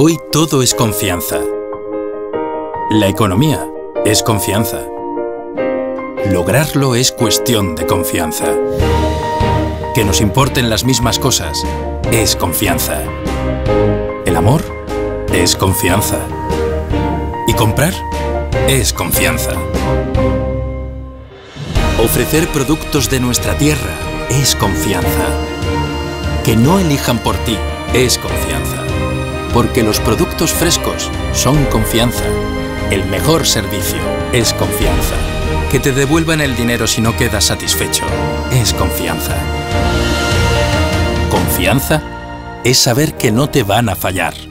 Hoy todo es confianza. La economía es confianza. Lograrlo es cuestión de confianza. Que nos importen las mismas cosas es confianza. El amor es confianza. Y comprar es confianza. Ofrecer productos de nuestra tierra es confianza. Que no elijan por ti es confianza. Porque los productos frescos son confianza. El mejor servicio es confianza. Que te devuelvan el dinero si no quedas satisfecho es confianza. Confianza es saber que no te van a fallar.